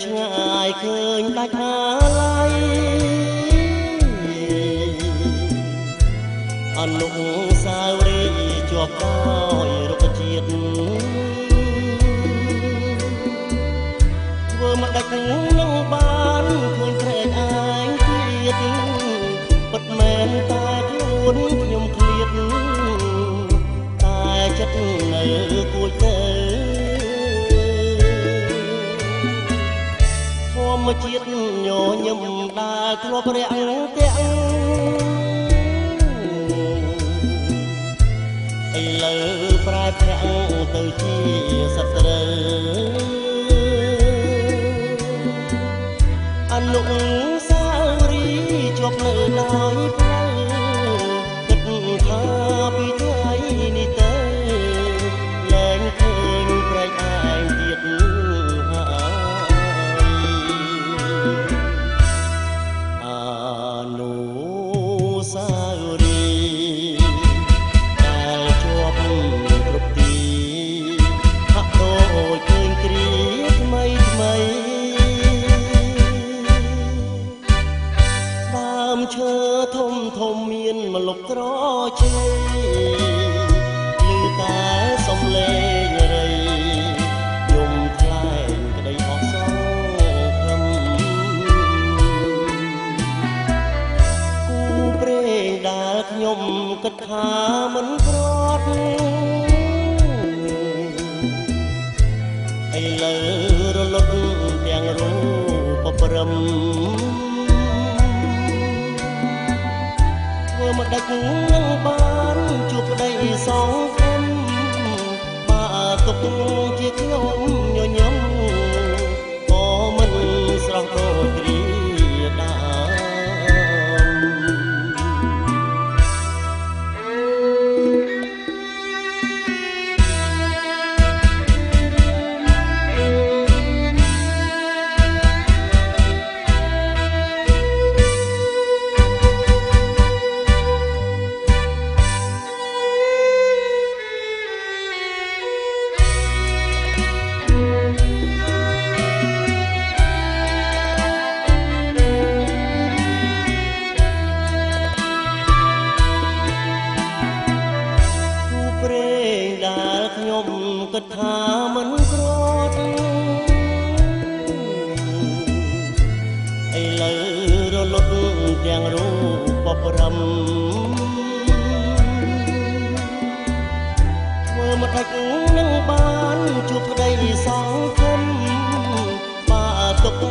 ងនៅឆ្ងាយឃើញដាច់អាឡ័យអនុសាវរីយ៍ជាប់ដោយរុក្ខជាតិធ្វើមកដាច់នឹងបានឃើញព្រែកឯងទៀតពិតមែនតែខ្លួន ម្មជាតិញញឹមដែលធ្លាប់រាំងទាំងឥឡូវប្រែប្រាំងទៅជាសត្រូវអនុសាវរីយ៍ជាប់នៅដោយ គិតថាមិនប្រត់ឥឡូវរលត់ទាំងរូបព្រំធ្វើមកដាច់នឹងបានជួបប្តីសងខំបើទុកជាខ្ញុំ ដែលខ្ញុំគិតថាមិនក្រត់ឥឡូវរលត់ទាំងរូបព្រំធ្វើមកដាច់នឹងបានជួបប្តីសងខំបើទុក